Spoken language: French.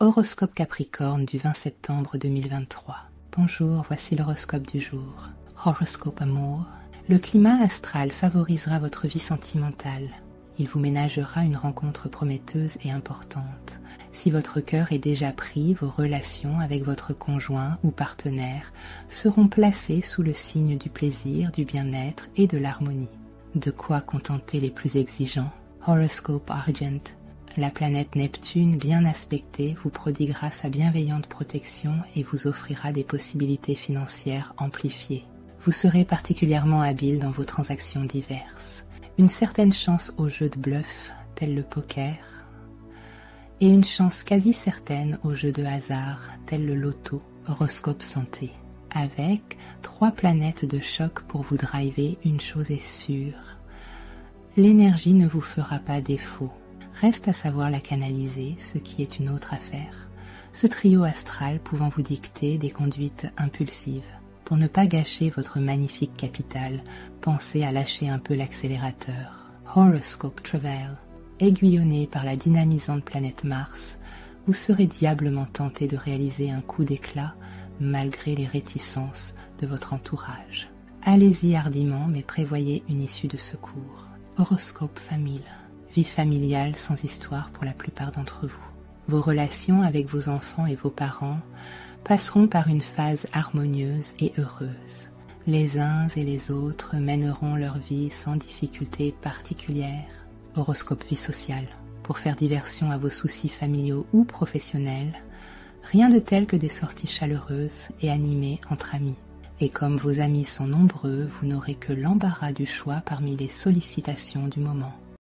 Horoscope Capricorne du 20 septembre 2023. Bonjour, voici l'horoscope du jour. Horoscope Amour. Le climat astral favorisera votre vie sentimentale. Il vous ménagera une rencontre prometteuse et importante. Si votre cœur est déjà pris, vos relations avec votre conjoint ou partenaire seront placées sous le signe du plaisir, du bien-être et de l'harmonie. De quoi contenter les plus exigeants? Horoscope Argent la planète Neptune, bien aspectée, vous prodiguera sa bienveillante protection et vous offrira des possibilités financières amplifiées. Vous serez particulièrement habile dans vos transactions diverses. Une certaine chance au jeu de bluff, tel le poker, et une chance quasi certaine au jeu de hasard, tel le loto, horoscope santé. Avec trois planètes de choc pour vous driver, une chose est sûre. L'énergie ne vous fera pas défaut. Reste à savoir la canaliser, ce qui est une autre affaire. Ce trio astral pouvant vous dicter des conduites impulsives. Pour ne pas gâcher votre magnifique capital, pensez à lâcher un peu l'accélérateur. Horoscope Travail. Aiguillonné par la dynamisante planète Mars, vous serez diablement tenté de réaliser un coup d'éclat malgré les réticences de votre entourage. Allez-y hardiment, mais prévoyez une issue de secours. Horoscope Famille vie familiale sans histoire pour la plupart d'entre vous. Vos relations avec vos enfants et vos parents passeront par une phase harmonieuse et heureuse. Les uns et les autres mèneront leur vie sans difficulté particulière. Horoscope vie sociale. Pour faire diversion à vos soucis familiaux ou professionnels, rien de tel que des sorties chaleureuses et animées entre amis. Et comme vos amis sont nombreux, vous n'aurez que l'embarras du choix parmi les sollicitations du moment.